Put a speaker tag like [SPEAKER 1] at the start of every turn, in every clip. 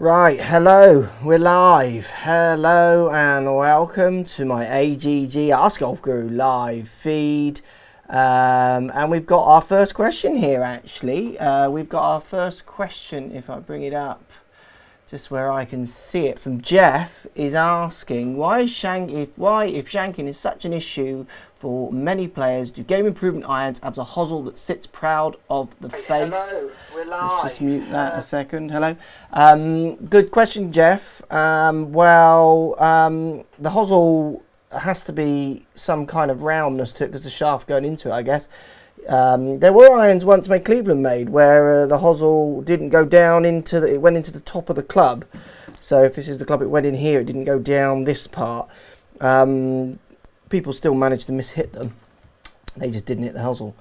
[SPEAKER 1] Right, hello, we're live. Hello and welcome to my AGG Ask Golf Guru live feed. Um, and we've got our first question here actually. Uh, we've got our first question, if I bring it up, just where I can see it, from Jeff is asking why shank if why if shanking is such an issue for many players, do game improvement irons have a hosel that sits proud of the face?
[SPEAKER 2] Hello, we're live.
[SPEAKER 1] Let's just mute that a second. Hello. Um, good question, Jeff. Um, well, um, the hosel has to be some kind of roundness to it because the shaft going into it, I guess. Um, there were irons once made Cleveland made where uh, the hosel didn't go down into the, it went into the top of the club. So if this is the club, it went in here. It didn't go down this part. Um, people still managed to mishit them. They just didn't hit the hosel.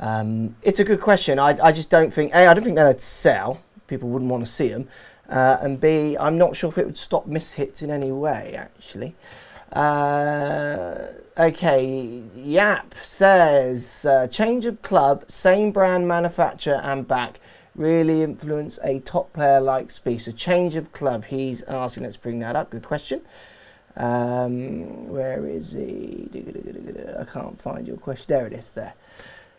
[SPEAKER 1] Um, it's a good question. I, I just don't think a I don't think they'd sell. People wouldn't want to see them. Uh, and B, I'm not sure if it would stop mishits in any way. Actually. Uh, okay, Yap says uh, change of club, same brand, manufacturer, and back really influence a top player like Spieth. So change of club. He's asking. Let's bring that up. Good question. Um, where is he? I can't find your question. There it is. There.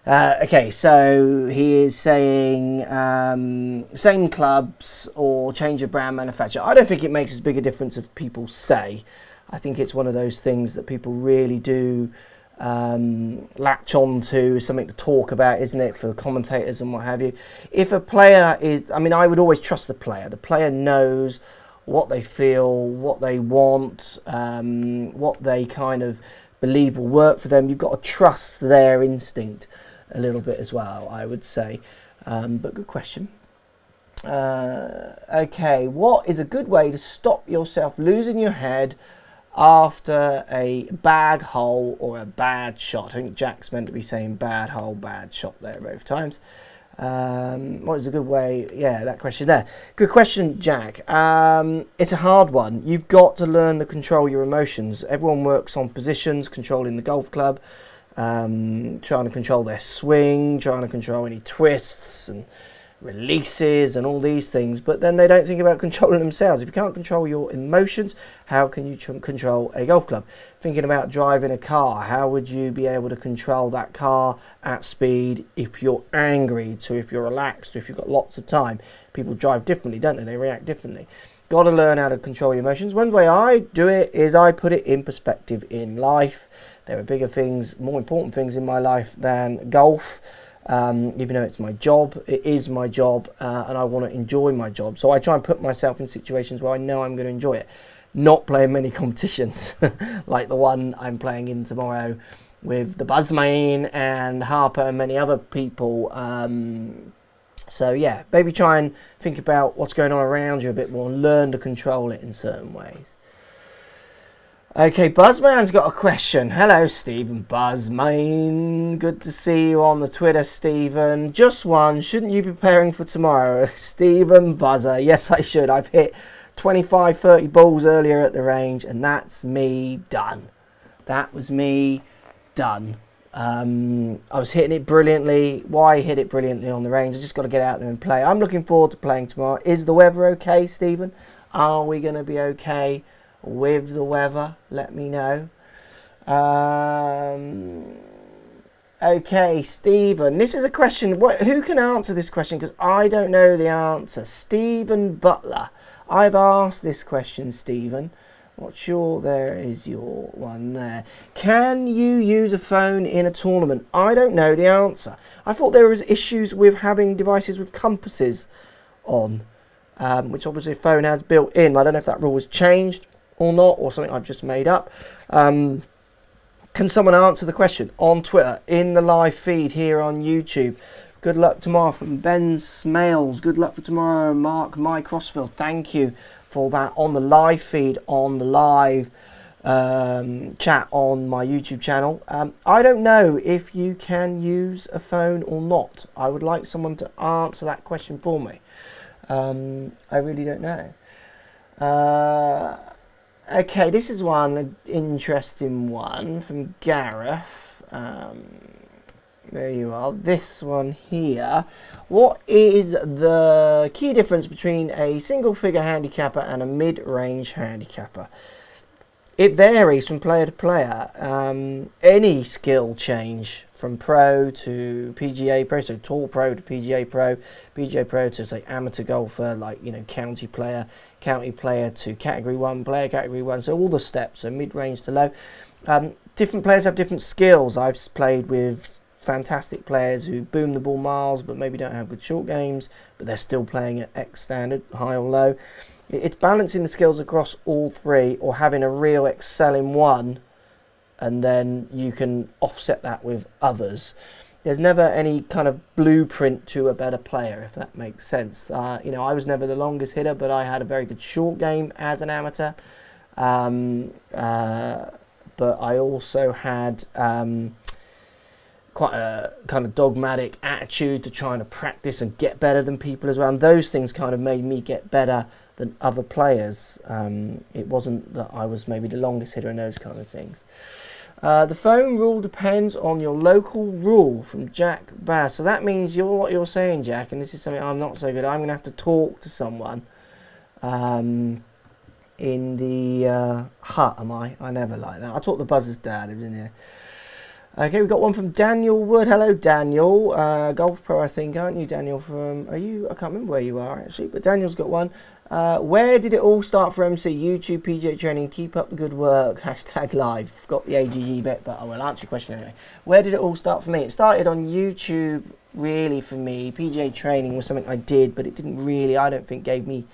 [SPEAKER 1] Uh, okay, so he is saying um, same clubs or change of brand manufacturer. I don't think it makes as big a difference as people say. I think it's one of those things that people really do um, latch on to, something to talk about, isn't it, for commentators and what have you. If a player is, I mean, I would always trust the player. The player knows what they feel, what they want, um, what they kind of believe will work for them. You've got to trust their instinct a little bit as well, I would say. Um, but good question. Uh, okay, what is a good way to stop yourself losing your head after a bad hole or a bad shot? I think Jack's meant to be saying bad hole, bad shot there both times. Um, what is a good way? Yeah, that question there. Good question, Jack. Um, it's a hard one. You've got to learn to control your emotions. Everyone works on positions, controlling the golf club, um, trying to control their swing, trying to control any twists and releases and all these things, but then they don't think about controlling themselves. If you can't control your emotions, how can you control a golf club? Thinking about driving a car, how would you be able to control that car at speed if you're angry, to if you're relaxed, if you've got lots of time? People drive differently, don't they? They react differently. Got to learn how to control your emotions. One way I do it is I put it in perspective in life. There are bigger things, more important things in my life than golf um, even though it's my job. It is my job, uh, and I want to enjoy my job. So I try and put myself in situations where I know I'm going to enjoy it. Not playing many competitions like the one I'm playing in tomorrow with the Buzzman and Harper and many other people. Um, so yeah, maybe try and think about what's going on around you a bit more and learn to control it in certain ways. Okay, Buzzman's got a question. Hello, Stephen Buzzman. Good to see you on the Twitter, Stephen. Just one. Shouldn't you be preparing for tomorrow? Stephen Buzzer. Yes, I should. I've hit 25, 30 balls earlier at the range, and that's me done. That was me done. Um, I was hitting it brilliantly. Why hit it brilliantly on the range? I just got to get out there and play. I'm looking forward to playing tomorrow. Is the weather okay, Stephen? Are we going to be okay? With the weather, let me know. Um, okay, Stephen. This is a question. What, who can answer this question? Because I don't know the answer. Stephen Butler. I've asked this question, Stephen. What's your, there is your one there. Can you use a phone in a tournament? I don't know the answer. I thought there was issues with having devices with compasses on, um, which obviously a phone has built in. I don't know if that rule was changed or not, or something I've just made up. Um, can someone answer the question on Twitter, in the live feed here on YouTube? Good luck tomorrow from Ben Smales. Good luck for tomorrow, Mark My Crossfield. Thank you for that on the live feed, on the live um, chat on my YouTube channel. Um, I don't know if you can use a phone or not. I would like someone to answer that question for me. Um, I really don't know. Uh, Okay, this is one interesting one from Gareth. Um, There you are. This one here. What is the key difference between a single figure handicapper and a mid range handicapper? It varies from player to player. Um, any skill change from pro to PGA pro, so tour pro to PGA pro, PGA pro to say amateur golfer, like you know county player, county player to category one player, category one. So all the steps, so mid range to low. Um, different players have different skills. I've played with fantastic players who boom the ball miles but maybe don't have good short games, but they're still playing at X standard, high or low. It's balancing the skills across all three or having a real excel in one and then you can offset that with others. There's never any kind of blueprint to a better player, if that makes sense. Uh, you know, I was never the longest hitter, but I had a very good short game as an amateur. Um, uh, but I also had um, quite a kind of dogmatic attitude to trying to practice and get better than people as well. And those things kind of made me get better than other players. Um, it wasn't that I was maybe the longest hitter and those kind of things. Uh, the phone rule depends on your local rule from Jack Bass. So that means you're what you're saying, Jack, and this is something I'm not so good. I'm going to have to talk to someone um, in the uh, hut. Am I? I never like that. I talk to Buzz's dad. Was in here. Okay, we've got one from Daniel Wood. Hello, Daniel. Uh, Golf Pro, I think, aren't you, Daniel? From are you? I can't remember where you are actually, but Daniel's got one. Uh, where did it all start for MC? YouTube, PGA training. Keep up good work. Hashtag live. Got the AGG bit, but I will answer your question anyway. Where did it all start for me? It started on YouTube, really, for me. PGA training was something I did, but it didn't really, I don't think, gave me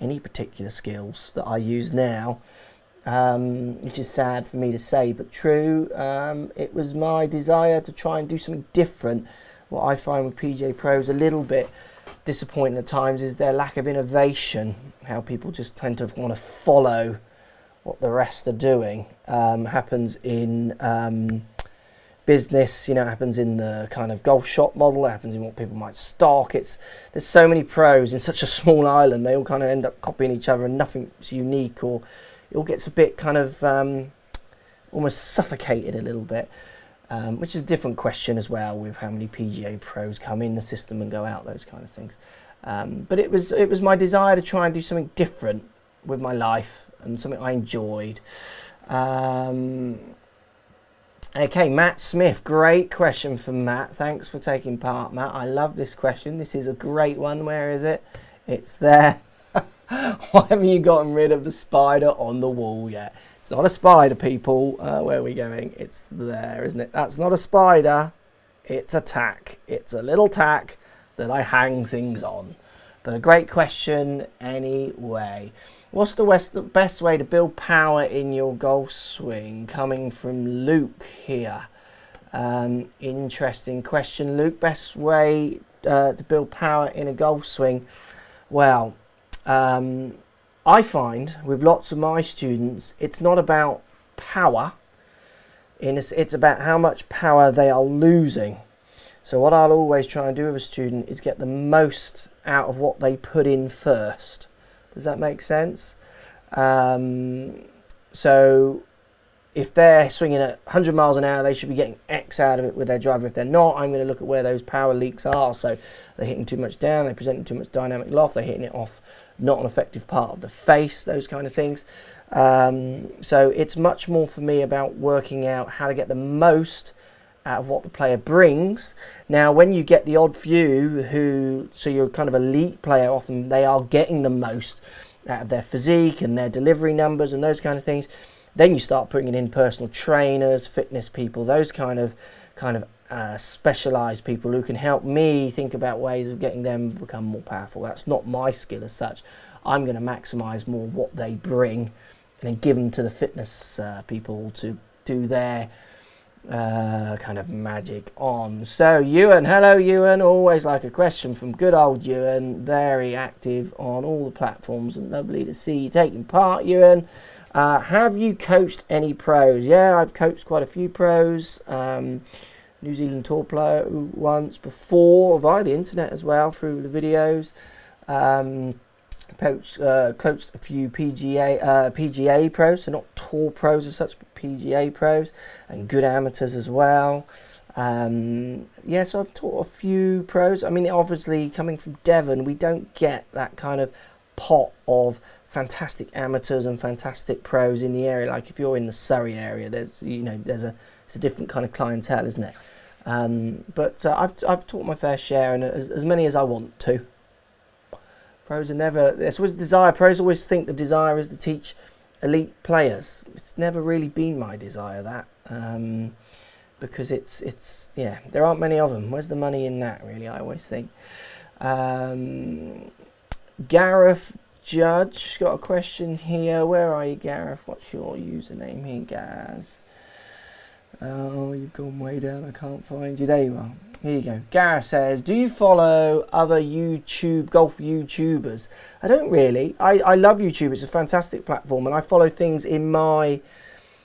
[SPEAKER 1] any particular skills that I use now um, which is sad for me to say, but true. Um, it was my desire to try and do something different. What I find with PGA Pros a little bit disappointing at times is their lack of innovation, how people just tend to want to follow what the rest are doing. Um, happens in um, business, you know, happens in the kind of golf shop model, it happens in what people might stock. It's there's so many pros in such a small island, they all kind of end up copying each other and nothing's unique or it all gets a bit kind of um, almost suffocated a little bit, um, which is a different question as well with how many PGA pros come in the system and go out, those kind of things. Um, but it was it was my desire to try and do something different with my life and something I enjoyed. Um, okay, Matt Smith, great question from Matt. Thanks for taking part, Matt. I love this question. This is a great one. Where is it? It's there. Why haven't you gotten rid of the spider on the wall yet? It's not a spider, people. Uh, where are we going? It's there, isn't it? That's not a spider. It's a tack. It's a little tack that I hang things on. But a great question anyway. What's the best way to build power in your golf swing? Coming from Luke here. Um, interesting question, Luke. Best way uh, to build power in a golf swing? Well, um, I find with lots of my students, it's not about power. It's about how much power they are losing. So what I'll always try and do with a student is get the most out of what they put in first. Does that make sense? Um, so if they're swinging at 100 miles an hour, they should be getting X out of it with their driver. If they're not, I'm going to look at where those power leaks are. So they're hitting too much down, they're presenting too much dynamic loft, they're hitting it off not an effective part of the face, those kind of things. Um, so it's much more for me about working out how to get the most out of what the player brings. Now, when you get the odd few who, so you're kind of elite player, often they are getting the most out of their physique and their delivery numbers and those kind of things. Then you start bringing in personal trainers, fitness people, those kind of kind of uh, specialized people who can help me think about ways of getting them become more powerful. That's not my skill as such. I'm going to maximize more what they bring and then give them to the fitness uh, people to do their uh, kind of magic on. So, Ewan, hello, Ewan. Always like a question from good old Ewan. Very active on all the platforms and lovely to see you taking part, Ewan. Uh, have you coached any pros? Yeah, I've coached quite a few pros. Um, New Zealand Tour player once before via the internet as well through the videos. Um, coached, uh, coached a few PGA uh, PGA pros, so not tour pros as such, but PGA pros, and good amateurs as well. Um, yeah, so I've taught a few pros. I mean, obviously, coming from Devon, we don't get that kind of pot of fantastic amateurs and fantastic pros in the area. Like if you're in the Surrey area, there's you know there's a it's a different kind of clientele, isn't it? Um, but uh, I've I've taught my fair share and as, as many as I want to. Pros are never. It's always desire. Pros always think the desire is to teach elite players. It's never really been my desire that, um, because it's it's yeah. There aren't many of them. Where's the money in that? Really, I always think. Um, Gareth Judge got a question here. Where are you, Gareth? What's your username here, Gaz? Oh, you've gone way down. I can't find you. There you are. Here you go. Gareth says, Do you follow other YouTube golf YouTubers? I don't really. I, I love YouTube. It's a fantastic platform, and I follow things in my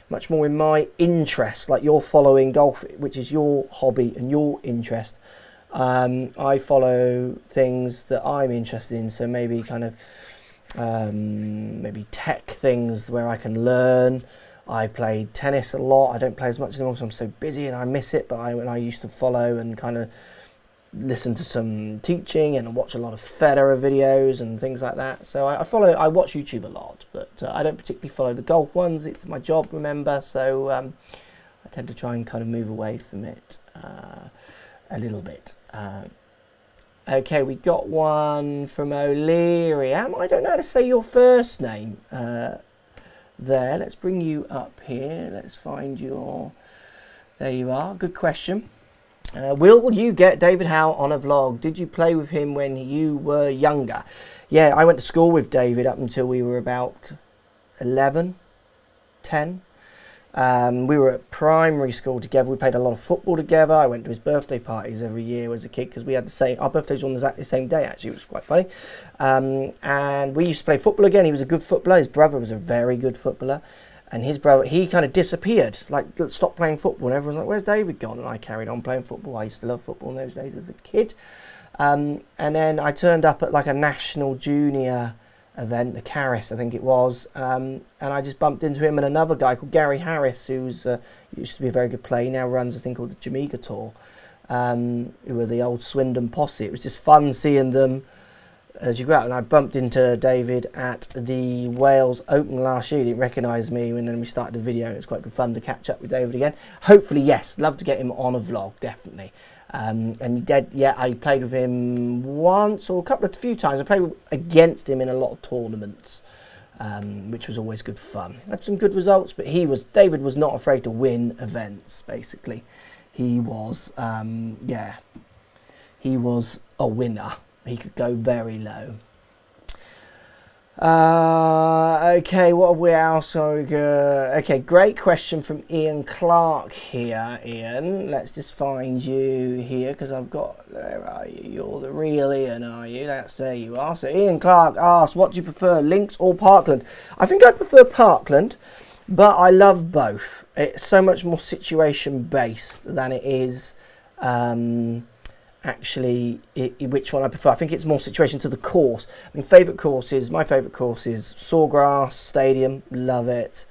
[SPEAKER 1] much more in my interest, like you're following golf, which is your hobby and your interest. Um, I follow things that I'm interested in, so maybe kind of um, maybe tech things where I can learn. I played tennis a lot. I don't play as much anymore because I'm so busy and I miss it. But I, when I used to follow and kind of listen to some teaching and watch a lot of Federer videos and things like that. So I, I follow, I watch YouTube a lot, but uh, I don't particularly follow the golf ones. It's my job, remember. So um, I tend to try and kind of move away from it uh, a little bit. Uh, okay, we got one from O'Leary. I don't know how to say your first name. Uh, there. Let's bring you up here. Let's find your... There you are. Good question. Uh, will you get David Howe on a vlog? Did you play with him when you were younger? Yeah, I went to school with David up until we were about 11, 10. Um, we were at primary school together. We played a lot of football together. I went to his birthday parties every year as a kid because we had the same. Our birthdays were on the same day. Actually, it was quite funny. Um, and we used to play football again. He was a good footballer. His brother was a very good footballer, and his brother he kind of disappeared, like stopped playing football. And everyone's like, "Where's David gone?" And I carried on playing football. I used to love football in those days as a kid. Um, and then I turned up at like a national junior event, the Carris, I think it was, um, and I just bumped into him and another guy called Gary Harris, who's uh, used to be a very good player, now runs a thing called the Jamaica Tour, um, who were the old Swindon posse. It was just fun seeing them as you go out, and I bumped into David at the Wales Open last year. He didn't recognise me, and then we started the video. It was quite good fun to catch up with David again. Hopefully, yes, love to get him on a vlog, definitely. Um, and he did, yeah, I played with him once or a couple of few times. I played against him in a lot of tournaments, um, which was always good fun. Had some good results, but he was David was not afraid to win events. Basically, he was, um, yeah, he was a winner. He could go very low. Uh, okay, what have we else? Okay, great question from Ian Clark here. Ian, let's just find you here because I've got. Where are you? You're the real Ian, are you? That's there you are. So Ian Clark asks, what do you prefer, Links or Parkland? I think I prefer Parkland, but I love both. It's so much more situation based than it is. Um, actually it, which one I prefer. I think it's more situation to the course. I mean, favourite courses, my favourite course is Sawgrass Stadium, love it.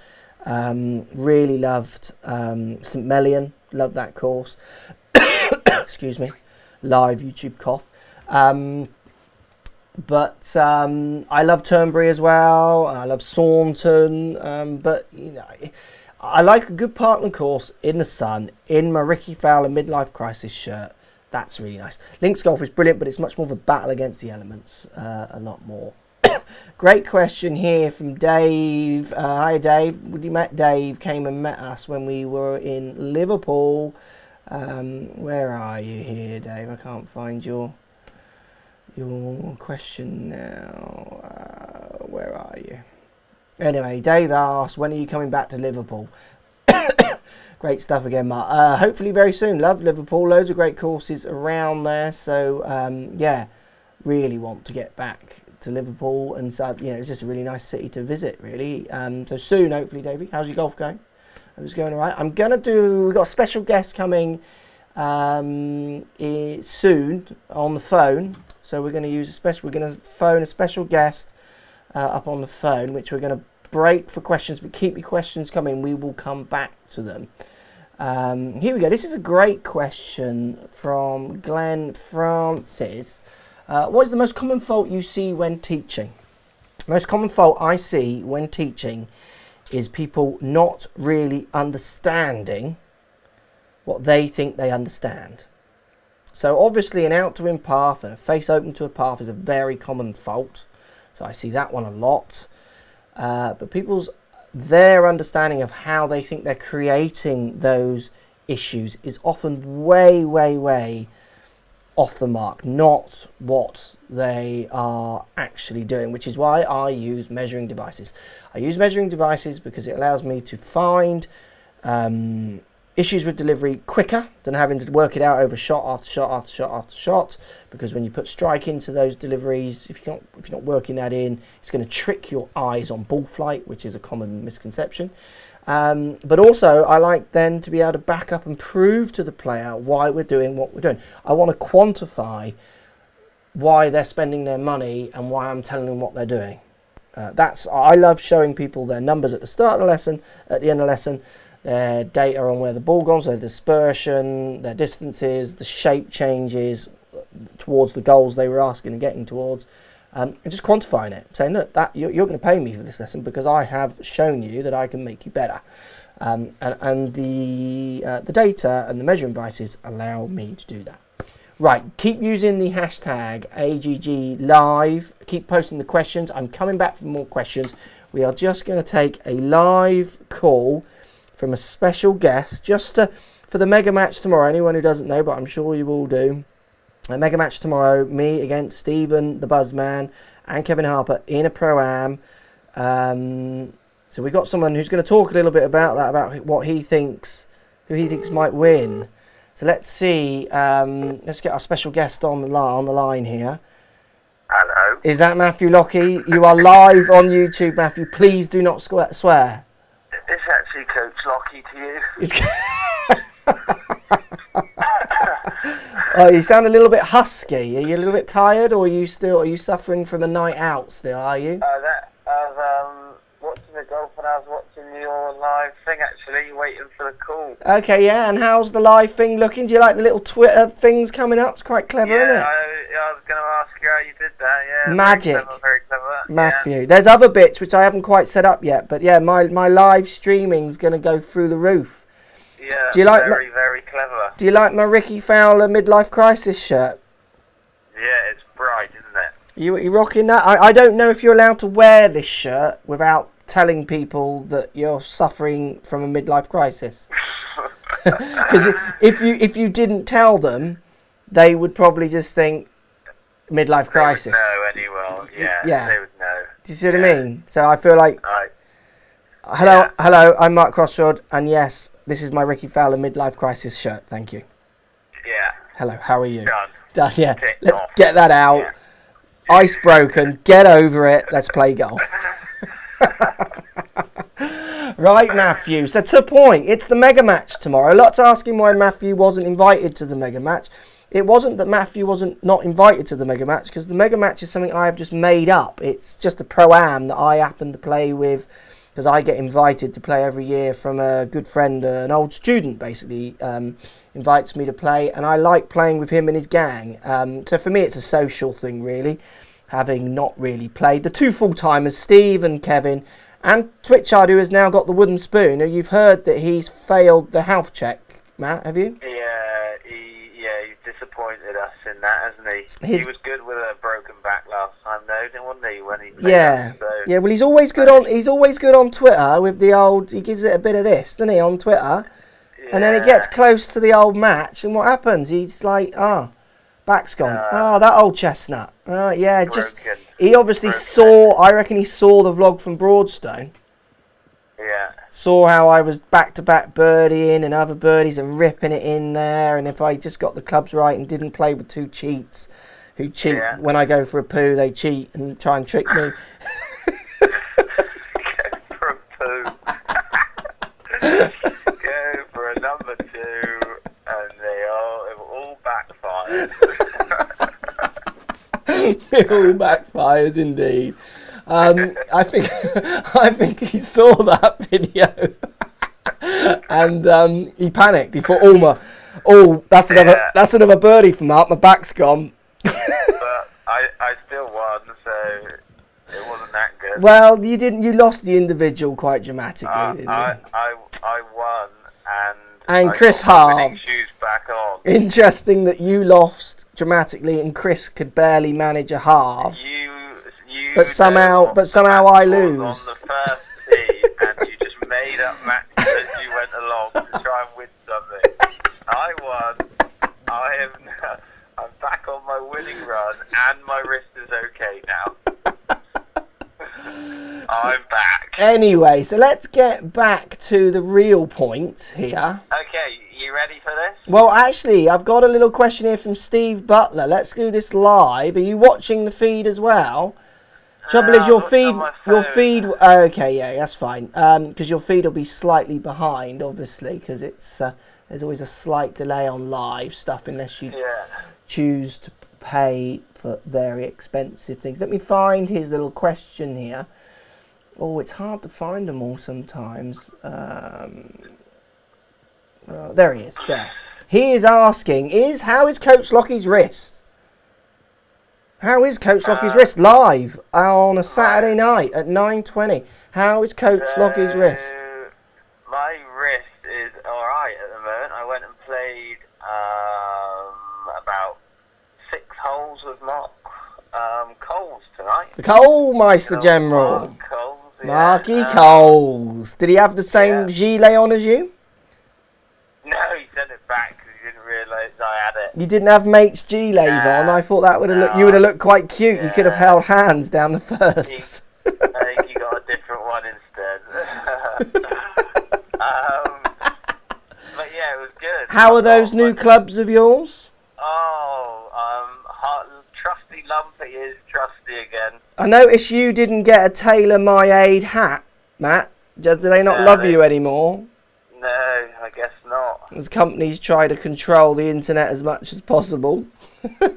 [SPEAKER 1] Um, really loved um, St Mellion, love that course. Excuse me, live YouTube cough. Um, but um, I love Turnberry as well. I love Saunton. Um, but you know, I like a good Parkland course in the sun in my Rickie Fowler midlife crisis shirt that's really nice. Links Golf is brilliant, but it's much more of a battle against the elements, uh, a lot more. Great question here from Dave. Uh, hi, Dave. Would you met Dave? Came and met us when we were in Liverpool. Um, where are you here, Dave? I can't find your your question now. Uh, where are you? Anyway, Dave asked, when are you coming back to Liverpool? Great stuff again, Mark. Uh, hopefully very soon. Love Liverpool. Loads of great courses around there. So, um, yeah, really want to get back to Liverpool. And, so, you know, it's just a really nice city to visit, really. Um, so soon, hopefully, Davey. How's your golf going? It's going all right. I'm going to do, we've got a special guest coming um, soon on the phone. So we're going to use a special, we're going to phone a special guest uh, up on the phone, which we're going to break for questions, but keep your questions coming. We will come back to them. Um, here we go. This is a great question from Glenn Francis. Uh, what is the most common fault you see when teaching? The most common fault I see when teaching is people not really understanding what they think they understand. So obviously an out to in path and a face open to a path is a very common fault. So I see that one a lot. Uh, but people's their understanding of how they think they're creating those issues is often way, way, way off the mark, not what they are actually doing, which is why I use measuring devices. I use measuring devices because it allows me to find um, issues with delivery quicker than having to work it out over shot after shot after shot after shot because when you put strike into those deliveries if you not if you're not working that in it's going to trick your eyes on ball flight which is a common misconception um, but also, I like then to be able to back up and prove to the player why we're doing what we're doing. I want to quantify why they're spending their money and why I'm telling them what they're doing. Uh, that's I love showing people their numbers at the start of the lesson, at the end of the lesson, their data on where the ball goes, their dispersion, their distances, the shape changes towards the goals they were asking and getting towards um, and just quantifying it, saying, look, that you're, you're going to pay me for this lesson because I have shown you that I can make you better. Um, and, and the, uh, the data and the measuring devices allow me to do that. Right, keep using the hashtag AGG live. Keep posting the questions. I'm coming back for more questions. We are just going to take a live call from a special guest just to, for the mega match tomorrow. Anyone who doesn't know, but I'm sure you all do a mega match tomorrow. Me against Stephen, the Buzzman, and Kevin Harper in a pro am. Um, so we've got someone who's going to talk a little bit about that, about what he thinks, who he thinks might win. So let's see. Um, let's get our special guest on the line on the line here.
[SPEAKER 2] Hello.
[SPEAKER 1] Is that Matthew Lockie? You are live on YouTube, Matthew. Please do not swear.
[SPEAKER 2] It's actually Coach To
[SPEAKER 1] you. Oh, you sound a little bit husky. Are you a little bit tired, or are you still are you suffering from a night out still? Are you?
[SPEAKER 2] Uh, that, I was um, watching the golf and I was watching your live thing actually, waiting for the call.
[SPEAKER 1] Okay, yeah. And how's the live thing looking? Do you like the little Twitter things coming up? It's quite clever,
[SPEAKER 2] yeah,
[SPEAKER 1] isn't it?
[SPEAKER 2] I, I was going to ask you how you did that. Yeah.
[SPEAKER 1] Magic.
[SPEAKER 2] Very clever. Very clever.
[SPEAKER 1] Matthew, there's other bits which I haven't quite set up yet, but yeah, my my live streaming's going to go through the roof.
[SPEAKER 2] Yeah.
[SPEAKER 1] Do you like
[SPEAKER 2] very very clever?
[SPEAKER 1] Do you like my Rickie Fowler midlife crisis shirt?
[SPEAKER 2] Yeah, it's bright, isn't it?
[SPEAKER 1] You you rocking that? I, I don't know if you're allowed to wear this shirt without telling people that you're suffering from a midlife crisis. Because if you if you didn't tell them, they would probably just think midlife crisis.
[SPEAKER 2] No, anyway, yeah,
[SPEAKER 1] Yeah.
[SPEAKER 2] They would know.
[SPEAKER 1] Do you see what
[SPEAKER 2] Yeah.
[SPEAKER 1] I mean? So I feel like
[SPEAKER 2] Right.
[SPEAKER 1] hello,
[SPEAKER 2] Yeah.
[SPEAKER 1] hello. I'm Mark Crossfield, and yes, this is my Rickie Fowler midlife crisis shirt. Thank you.
[SPEAKER 2] Yeah.
[SPEAKER 1] Hello, how are you?
[SPEAKER 2] Done.
[SPEAKER 1] Done, yeah,
[SPEAKER 2] Ticked
[SPEAKER 1] let's
[SPEAKER 2] off.
[SPEAKER 1] get that out.
[SPEAKER 2] Yeah.
[SPEAKER 1] Ice broken. Get over it. Let's play golf. right, Matthew. So to point, it's the mega match tomorrow. Lots asking why Matthew wasn't invited to the mega match. It wasn't that Matthew wasn't not invited to the mega match because the mega match is something I have just made up. It's just a pro am that I happen to play with because I get invited to play every year from a good friend, uh, an old student basically, um, invites me to play, and I like playing with him and his gang. Um, so for me, it's a social thing, really, having not really played. The two full timers, Steve and Kevin, and Twitchard, who has now got the wooden spoon. Now, You've heard that he's failed the health check, Matt, have you?
[SPEAKER 2] Yeah, yeah he's disappointed us in that, hasn't he?
[SPEAKER 1] His-
[SPEAKER 2] He was good with a broken back last time, though, didn't wasn't he? When he
[SPEAKER 1] Yeah,
[SPEAKER 2] us, so,
[SPEAKER 1] yeah. Well, he's always good on. He's always good on Twitter with the old. He gives it a bit of this, doesn't he, on Twitter? Yeah. And then
[SPEAKER 2] it
[SPEAKER 1] gets close to the old match, and what happens? He's like, ah, back's gone.
[SPEAKER 2] Uh,
[SPEAKER 1] Ah, that old chestnut. Ah, yeah, just he obviously
[SPEAKER 2] Broken.
[SPEAKER 1] saw. I reckon he saw the vlog from Broadstone.
[SPEAKER 2] Yeah,
[SPEAKER 1] Saw how I was back to back birdieing and other birdies and ripping it in there. And if I just got the clubs right and didn't play with two cheats, who cheat
[SPEAKER 2] Yeah.
[SPEAKER 1] when I go for a poo, they cheat and try and trick me.
[SPEAKER 2] for a poo. Go for a number two, and they all all
[SPEAKER 1] it all backfires indeed. Um, I think I think he saw that video. and um, he panicked. He thought, "Oh my, oh that's another
[SPEAKER 2] Yeah.
[SPEAKER 1] that's another birdie from Mark. My back's gone."
[SPEAKER 2] but I, I still won, so it wasn't that good.
[SPEAKER 1] Well, you didn't. You lost the individual quite dramatically.
[SPEAKER 2] Uh,
[SPEAKER 1] didn't
[SPEAKER 2] I,
[SPEAKER 1] you?
[SPEAKER 2] I, I won, and
[SPEAKER 1] And
[SPEAKER 2] I
[SPEAKER 1] Chris
[SPEAKER 2] got my winning
[SPEAKER 1] halved.
[SPEAKER 2] shoes back on.
[SPEAKER 1] Interesting that you lost dramatically, and Chris could barely manage a half.
[SPEAKER 2] You.
[SPEAKER 1] But somehow- but somehow I lose.
[SPEAKER 2] On the first tee, and you just made up matches as you went along to try and win something. I won. I am. Now, I'm back on my winning run, and my wrist is okay now. I'm back.
[SPEAKER 1] Anyway, so let's get back to the real point here.
[SPEAKER 2] Okay, you ready for this?
[SPEAKER 1] Well, actually, I've got a little question here from Steve Butler. Let's do this live. Are you watching the feed as well? Trouble
[SPEAKER 2] Uh,
[SPEAKER 1] is, your feed, your feed. oh, okay, yeah, that's fine. Because your feed will be slightly behind, obviously, because it's uh, there's always a slight delay on live stuff unless you
[SPEAKER 2] Yeah.
[SPEAKER 1] choose to pay for very expensive things. Let me find his little question here. Oh, it's hard to find them all sometimes. Um, oh, there he is. There. He is asking: Is how is Coach Lockie's wrist? How is Coach Lockie's
[SPEAKER 2] Uh,
[SPEAKER 1] wrist live on a Saturday night at nine twenty? How is Coach Lockie's wrist?
[SPEAKER 2] My wrist is alright at the moment. I went and played um, about six holes with Mark um, Coles tonight.
[SPEAKER 1] The Coalmeister
[SPEAKER 2] Mark
[SPEAKER 1] General,
[SPEAKER 2] Coles, yeah.
[SPEAKER 1] Marky
[SPEAKER 2] Um,
[SPEAKER 1] Coles. Did he have the same
[SPEAKER 2] yeah.
[SPEAKER 1] gilet on as you?
[SPEAKER 2] No, he sent it back because he didn't realise I had it.
[SPEAKER 1] You didn't have mates on.
[SPEAKER 2] Nah.
[SPEAKER 1] I thought that would have looked. You would have looked quite cute. You could have held hands down the first.
[SPEAKER 2] I think you got a different one instead. um, but yeah, it was good.
[SPEAKER 1] How are those new clubs of yours?
[SPEAKER 2] Oh, um, trusty Lumpy is trusty again.
[SPEAKER 1] I noticed you didn't get a TaylorMade hat, Matt. Do they not
[SPEAKER 2] No,
[SPEAKER 1] love
[SPEAKER 2] they-
[SPEAKER 1] you anymore?
[SPEAKER 2] No, I guess.
[SPEAKER 1] As companies try to control the internet as much as possible.
[SPEAKER 2] yeah, a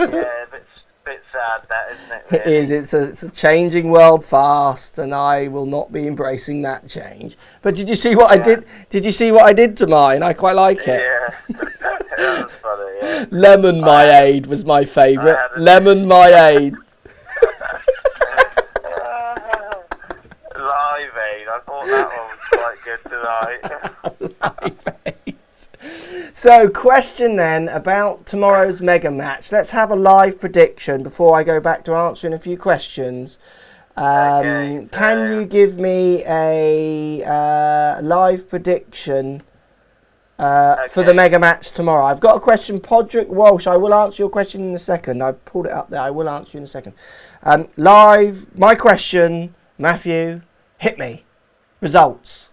[SPEAKER 2] bit, bit sad that, isn't it?
[SPEAKER 1] It
[SPEAKER 2] really?
[SPEAKER 1] is. It's a, it's a changing world fast, and I will not be embracing that change. But did you see what I did? Did you see what I did to mine? I quite like it.
[SPEAKER 2] Yeah. that was funny, yeah.
[SPEAKER 1] Lemon My
[SPEAKER 2] I-
[SPEAKER 1] Aid was my favourite. Lemon My Aid.
[SPEAKER 2] Live Aid, I thought that one was quite good tonight.
[SPEAKER 1] So, question then about tomorrow's mega match. Let's have a live prediction before I go back to answering a few questions. Um,
[SPEAKER 2] Okay,
[SPEAKER 1] can
[SPEAKER 2] uh,
[SPEAKER 1] you give me a uh, live prediction uh, for the mega match tomorrow? I've got a question, Podrick Walsh. I will answer your question in a second. I pulled it up there. I will answer you in a second. Um, live, my question, Matthew, hit me. Results.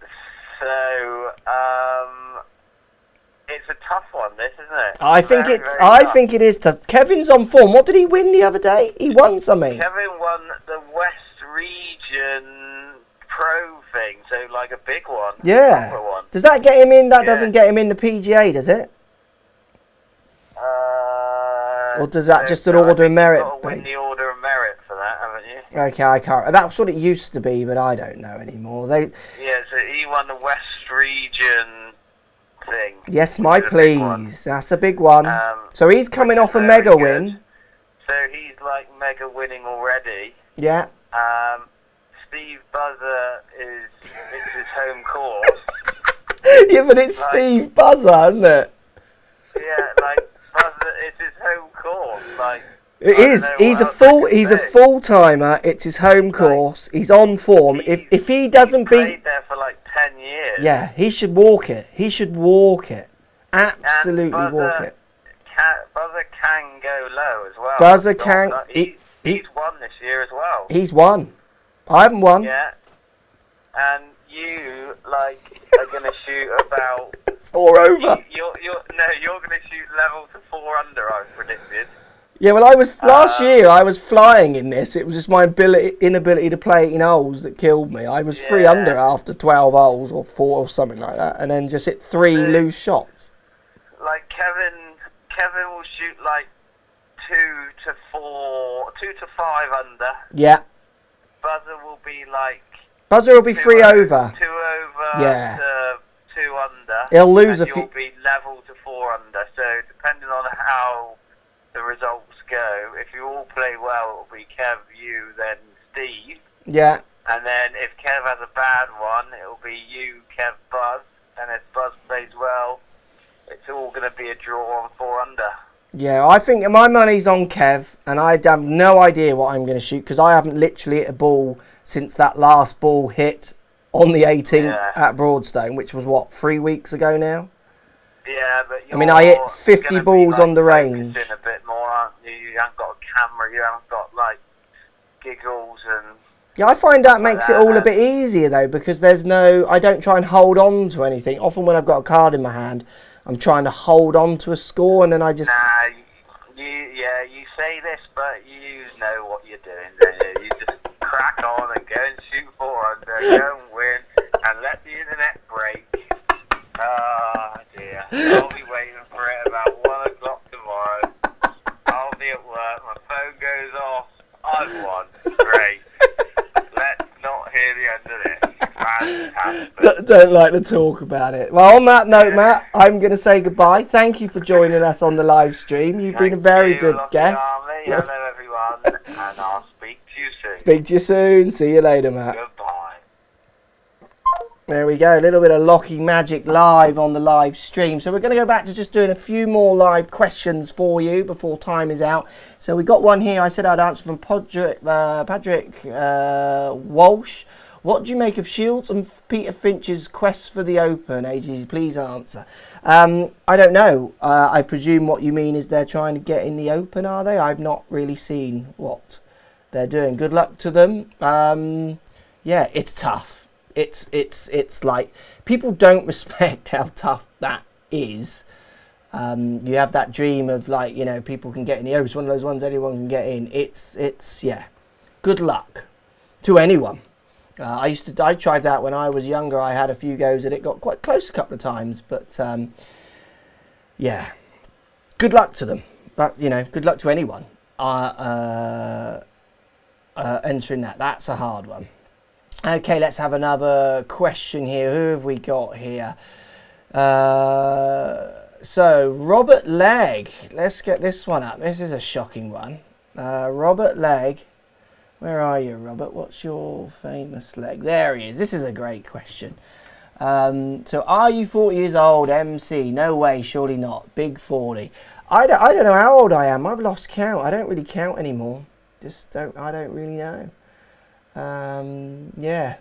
[SPEAKER 2] So, um, it's a tough one, this, isn't it?
[SPEAKER 1] I think
[SPEAKER 2] Very,
[SPEAKER 1] it's.
[SPEAKER 2] very
[SPEAKER 1] I
[SPEAKER 2] tough.
[SPEAKER 1] think it is tough. Kevin's on form. What did he win the other day? He won something.
[SPEAKER 2] Kevin won the West Region Pro thing, so like a big one.
[SPEAKER 1] Yeah.
[SPEAKER 2] one.
[SPEAKER 1] Does that get him in? That
[SPEAKER 2] Yeah.
[SPEAKER 1] doesn't get him in the PGA, does it?
[SPEAKER 2] Uh,
[SPEAKER 1] Or does that
[SPEAKER 2] so
[SPEAKER 1] just an order of merit
[SPEAKER 2] You've got to win the order of merit for that, haven't you?
[SPEAKER 1] Okay, I can't. That's what it used to be, but I don't know anymore. They.
[SPEAKER 2] Yeah, so he won the West Region thing.
[SPEAKER 1] Yes, my
[SPEAKER 2] Which is a big one.
[SPEAKER 1] please. That's a big one.
[SPEAKER 2] Um,
[SPEAKER 1] so he's coming off a mega
[SPEAKER 2] good.
[SPEAKER 1] win.
[SPEAKER 2] So he's like mega winning already.
[SPEAKER 1] Yeah.
[SPEAKER 2] Um, Steve Buzzer is it's his home course.
[SPEAKER 1] yeah, but it's
[SPEAKER 2] Right.
[SPEAKER 1] Steve Buzzer, isn't it?
[SPEAKER 2] Yeah, like Buzzer, it's his home course. Like
[SPEAKER 1] It
[SPEAKER 2] I
[SPEAKER 1] is. He's a full. He's a full timer. It's his home course. He's on form. If if he doesn't beat,
[SPEAKER 2] there for like ten years.
[SPEAKER 1] yeah, he should walk it. He should walk it. Absolutely
[SPEAKER 2] Buzzer-
[SPEAKER 1] walk it.
[SPEAKER 2] Can, Buzzer can go low as well.
[SPEAKER 1] Buzzer can-
[SPEAKER 2] uh,
[SPEAKER 1] he-
[SPEAKER 2] He,
[SPEAKER 1] he-
[SPEAKER 2] he's won this year as well.
[SPEAKER 1] He's won. I haven't won.
[SPEAKER 2] Yeah. And you like are gonna shoot about.
[SPEAKER 1] Four over.
[SPEAKER 2] You're, you're no, you're gonna shoot level to four under. I've predicted.
[SPEAKER 1] Yeah, well, I was last
[SPEAKER 2] Uh,
[SPEAKER 1] year. I was flying in this. It was just my ability, inability to play 18 holes that killed me. I was three under after 12 holes or four or something like that, and then just hit three
[SPEAKER 2] Yeah.
[SPEAKER 1] loose shots.
[SPEAKER 2] Like Kevin, Kevin will shoot like two to four, two to five under.
[SPEAKER 1] Yeah,
[SPEAKER 2] Buzzer will be like
[SPEAKER 1] buzzer will be three
[SPEAKER 2] o-
[SPEAKER 1] over.
[SPEAKER 2] two over
[SPEAKER 1] Yeah.
[SPEAKER 2] to two under.
[SPEAKER 1] He'll lose a few-
[SPEAKER 2] You'll be level to four under. So depending on how the results go, if you all play well, it'll be Kev, you, then Steve.
[SPEAKER 1] Yeah.
[SPEAKER 2] And then if Kev has a bad one, it'll be you, Kev, Buzz. And if Buzz plays well, it's all going to be a draw on four under.
[SPEAKER 1] Yeah, I think my money's on Kev, and I have no idea what I'm going to shoot because I haven't literally hit a ball since that last ball hit on the 18th
[SPEAKER 2] Yeah.
[SPEAKER 1] at Broadstone, which was what three weeks ago now.
[SPEAKER 2] Yeah, but
[SPEAKER 1] I mean, I hit 50
[SPEAKER 2] gonna be,
[SPEAKER 1] balls
[SPEAKER 2] like,
[SPEAKER 1] on the range.
[SPEAKER 2] a bit more, you? Haven't got a camera, you haven't got like giggles and
[SPEAKER 1] Yeah, I find that makes it all a bit easier though because there's no. I don't try and hold on to anything. Often when I've got a card in my hand, I'm trying to hold on to a score, and then I just.
[SPEAKER 2] Nah, you, yeah, you say this, but you know what you're doing, don't you? You just crack on and go and shoot four under, go and win, and let the internet break. Ah, dear. I'll be waiting for it about one o'clock tomorrow. I'll be at work, my phone goes off, I've won. Great. Let's not hear the end of this. Fantastic.
[SPEAKER 1] d- don't like to talk about it. Well, on that note, Matt, I'm going to say goodbye. Thank you for joining us on the live stream. You've been a very
[SPEAKER 2] you,
[SPEAKER 1] good guest.
[SPEAKER 2] Army. Hello, everyone, and I'll speak to you soon.
[SPEAKER 1] Speak to you soon. See you later, Matt.
[SPEAKER 2] Goodbye.
[SPEAKER 1] There we go, a little bit of Lockie Magic live on the live stream. So we're going to go back to just doing a few more live questions for you before time is out. So we got one here. I said I'd answer from Podrick, uh, Patrick uh, Walsh. What do you make of Shiels and Peter Finch's quest for the Open? AG, please answer. Um, I don't know. Uh, I presume what you mean is they're trying to get in the Open, are they? I've not really seen what they're doing. Good luck to them. Um, yeah, it's tough. It's it's it's like people don't respect how tough that is. Um, you have that dream of like you know people can get in the Open. It's one of those ones anyone can get in. It's it's yeah. Good luck to anyone. Uh, I used to I tried that when I was younger. I had a few goes and it. Got quite close a couple of times, but um, yeah. Good luck to them. But you know, good luck to anyone uh, uh, uh, entering that. That's a hard one. Okay, let's have another question here. Who have we got here? Uh, so, Robert Legg. Let's get this one up. This is a shocking one. Uh, Robert Legg. Where are you, Robert? What's your famous leg? There he is. This is a great question. Um, so, are you 40 years old, MC? No way, surely not. Big 40. I don't, I don't know how old I am. I've lost count. I don't really count anymore. Just don't. I don't really know. Um, yeah.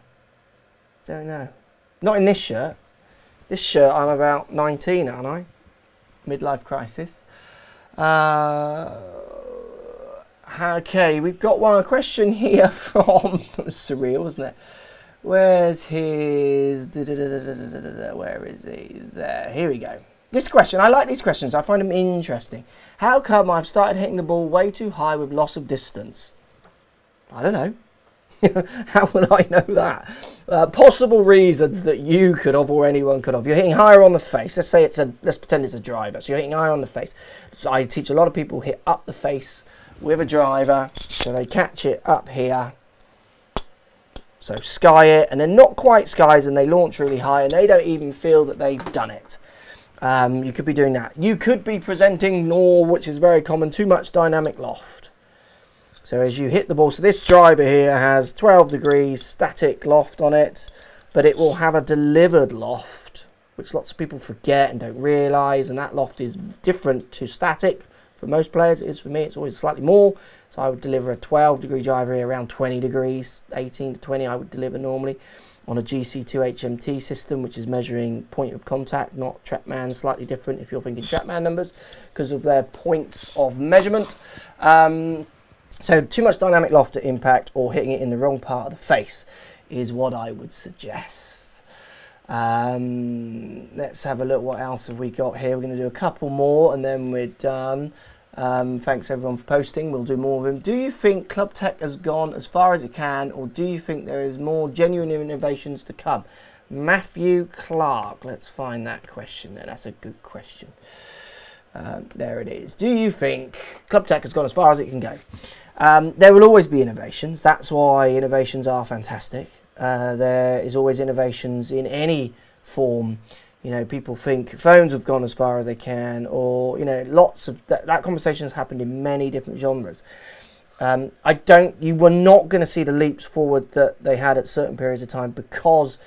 [SPEAKER 1] Don't know. Not in this shirt. This shirt, I'm about 19, aren't I? Midlife crisis. Uh, okay, we've got one question here from surreal, isn't it? Where's his? Where is he? There. Here we go. This question, I like these questions. I find them interesting. How come I've started hitting the ball way too high with loss of distance? I don't know. How would I know that? Uh, possible reasons that you could have or anyone could have. You're hitting higher on the face. Let's say it's a, let's pretend it's a driver. So you're hitting higher on the face. So I teach a lot of people hit up the face with a driver. So they catch it up here. So sky it and they're not quite skies and they launch really high and they don't even feel that they've done it. Um, you could be doing that. You could be presenting nor, which is very common, too much dynamic loft. So as you hit the ball, so this driver here has 12 degrees static loft on it, but it will have a delivered loft, which lots of people forget and don't realise, and that loft is different to static. For most players, it is for me, it's always slightly more. So I would deliver a 12 degree driver here around 20 degrees, 18 to 20 I would deliver normally on a GC2 HMT system, which is measuring point of contact, not TrackMan, slightly different if you're thinking TrackMan numbers because of their points of measurement. Um, so too much dynamic loft at impact or hitting it in the wrong part of the face is what I would suggest. Um, let's have a look what else have we got here. We're going to do a couple more and then we're done. Um, thanks everyone for posting. We'll do more of them. Do you think Club Tech has gone as far as it can or do you think there is more genuine innovations to come? Matthew Clark. Let's find that question there. That's a good question. Um, there it is. Do you think Club Tech has gone as far as it can go? Um, there will always be innovations. That's why innovations are fantastic. Uh, there is always innovations in any form you know, people think phones have gone as far as they can, or you know, lots of that, that conversation has happened in many different genres. Um, I don't. You were not going to see the leaps forward that they had at certain periods of time because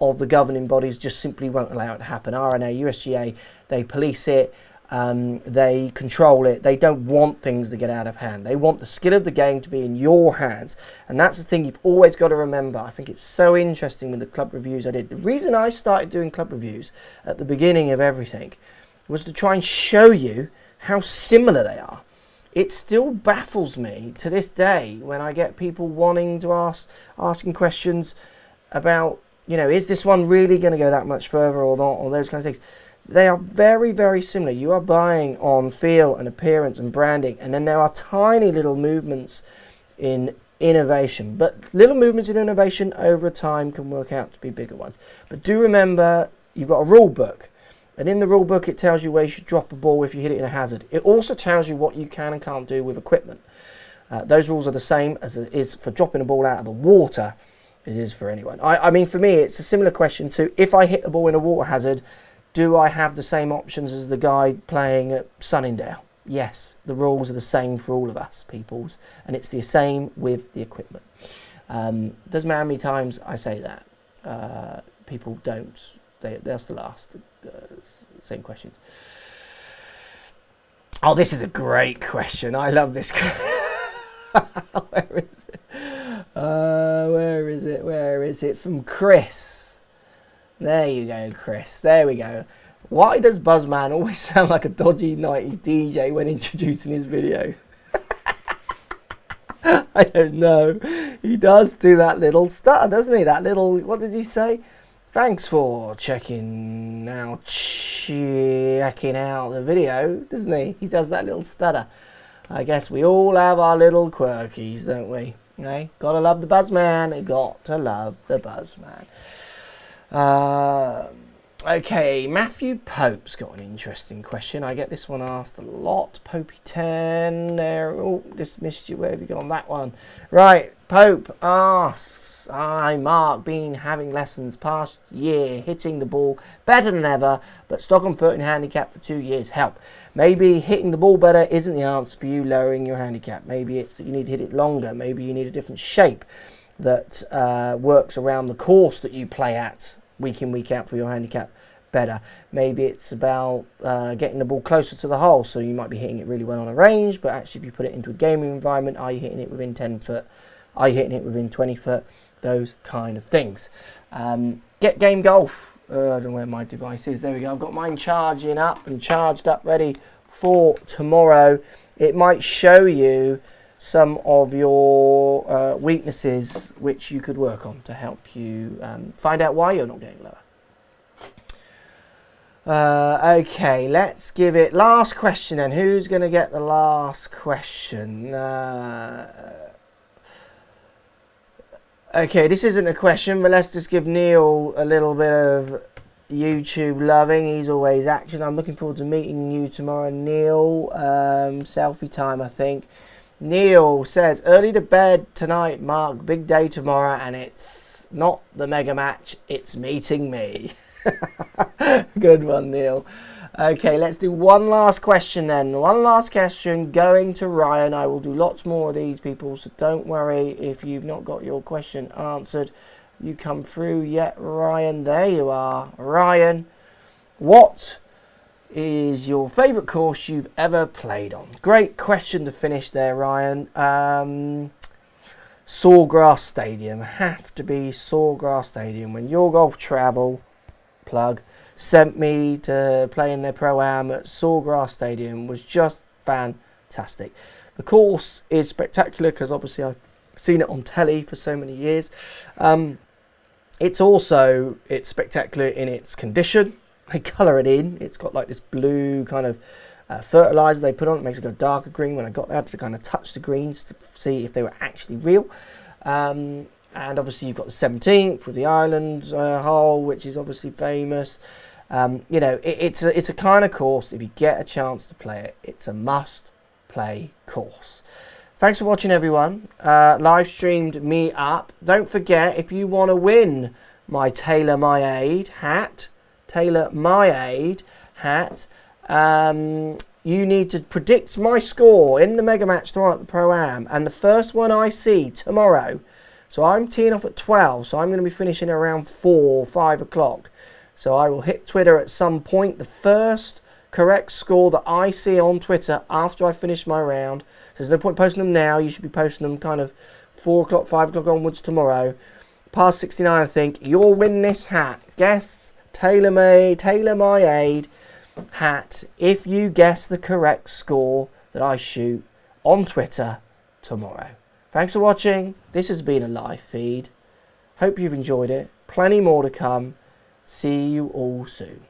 [SPEAKER 1] of the governing bodies just simply won't allow it to happen. R&A, USGA, they police it. Um, they control it. They don't want things to get out of hand. They want the skill of the game to be in your hands. And that's the thing you've always got to remember. I think it's so interesting with the club reviews I did. The reason I started doing club reviews at the beginning of everything was to try and show you how similar they are. It still baffles me to this day when I get people wanting to ask, asking questions about, you know, is this one really going to go that much further or not, or those kind of things they are very, very similar. You are buying on feel and appearance and branding, and then there are tiny little movements in innovation. But little movements in innovation over time can work out to be bigger ones. But do remember, you've got a rule book. And in the rule book, it tells you where you should drop a ball if you hit it in a hazard. It also tells you what you can and can't do with equipment. Uh, those rules are the same as it is for dropping a ball out of the water as it is for anyone. I, I mean, for me, it's a similar question to if I hit a ball in a water hazard, do I have the same options as the guy playing at Sunningdale? Yes, the rules are the same for all of us, peoples, and it's the same with the equipment. Um, doesn't matter how many times I say that. Uh, people don't. They, the uh, same questions. Oh, this is a great question. I love this. where is it? Uh, where is it? Where is it? From Chris. There you go, Chris. There we go. Why does Buzzman always sound like a dodgy 90s DJ when introducing his videos? I don't know. He does do that little stutter, doesn't he? That little, what did he say? Thanks for checking out, checking out the video, doesn't he? He does that little stutter. I guess we all have our little quirkies, don't we? Okay? Gotta love the Buzzman. Got to love the Buzzman. Uh, okay, Matthew Pope's got an interesting question. I get this one asked a lot. Popey 10 there. Oh, dismissed you. Where have you gone? That one. Right, Pope asks, I, Mark, been having lessons past year, hitting the ball better than ever, but Stockholm 13 handicap for two years. Help. Maybe hitting the ball better isn't the answer for you lowering your handicap. Maybe it's that you need to hit it longer. Maybe you need a different shape that uh, works around the course that you play at week in, week out for your handicap better. Maybe it's about uh, getting the ball closer to the hole, so you might be hitting it really well on a range, but actually, if you put it into a gaming environment, are you hitting it within 10 foot? Are you hitting it within 20 foot? Those kind of things. Um, get game golf. Uh, I don't know where my device is. There we go. I've got mine charging up and charged up, ready for tomorrow. It might show you some of your uh, weaknesses which you could work on to help you um, find out why you're not getting lower. Uh, okay, let's give it last question then. Who's going to get the last question? Uh, okay, this isn't a question, but let's just give Neil a little bit of YouTube loving. He's always action. I'm looking forward to meeting you tomorrow, Neil. Um, selfie time, I think. Neil says, early to bed tonight, Mark. Big day tomorrow, and it's not the mega match, it's meeting me. Good one, Neil. Okay, let's do one last question then. One last question going to Ryan. I will do lots more of these, people, so don't worry if you've not got your question answered. You come through yet, Ryan? There you are. Ryan, what is your favourite course you've ever played on? Great question to finish there, Ryan. Um, Sawgrass Stadium. Have to be Sawgrass Stadium. When your golf travel plug sent me to play in their pro am at Sawgrass Stadium was just fantastic. The course is spectacular because obviously I've seen it on telly for so many years. Um, it's also it's spectacular in its condition they colour it in. It's got like this blue kind of uh, fertilizer they put on it makes it go darker green. When I got there to kind of touch the greens to see if they were actually real. Um, and obviously you've got the 17th with the island uh, hole, which is obviously famous. Um, you know, it, it's a, it's a kind of course. If you get a chance to play it, it's a must-play course. Thanks for watching, everyone. Uh, live streamed me up. Don't forget if you want to win my TaylorMade hat TaylorMade hat. Um, you need to predict my score in the mega match tomorrow at the Pro Am. And the first one I see tomorrow, so I'm teeing off at 12, so I'm going to be finishing around 4 5 o'clock. So I will hit Twitter at some point. The first correct score that I see on Twitter after I finish my round. So there's no point posting them now. You should be posting them kind of 4 o'clock, 5 o'clock onwards tomorrow. Past 69, I think. You'll win this hat. Guess Taylor May, TaylorMade hat if you guess the correct score that I shoot on Twitter tomorrow. Thanks for watching. This has been a live feed. Hope you've enjoyed it. Plenty more to come. See you all soon.